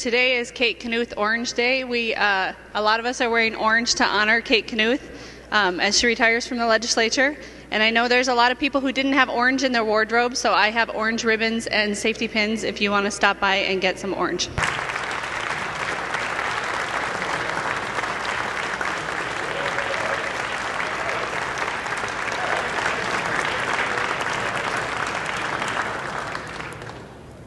Today is Kate Knuth Orange Day. We, uh, a lot of us are wearing orange to honor Kate Knuth um, as she retires from the legislature. And I know there's a lot of people who didn't have orange in their wardrobe, so I have orange ribbons and safety pins if you want to stop by and get some orange.